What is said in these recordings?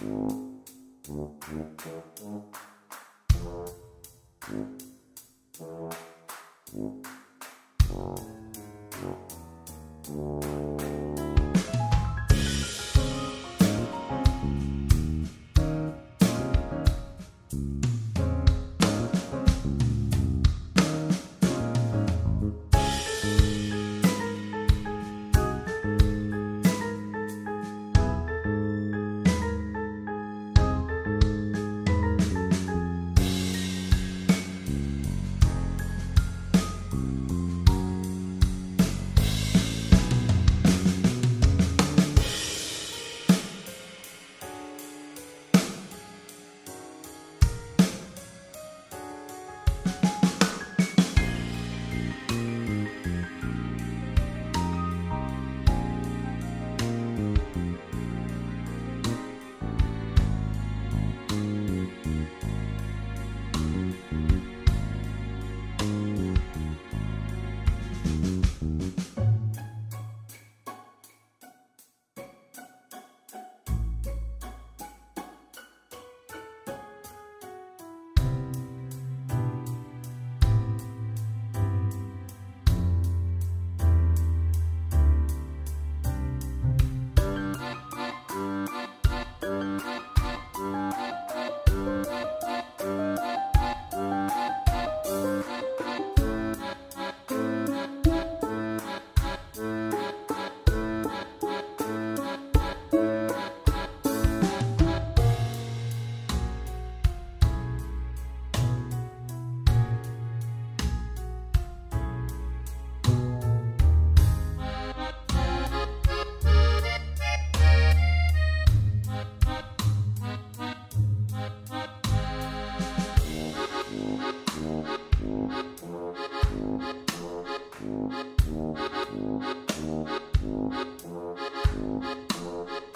Thank you.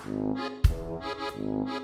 Música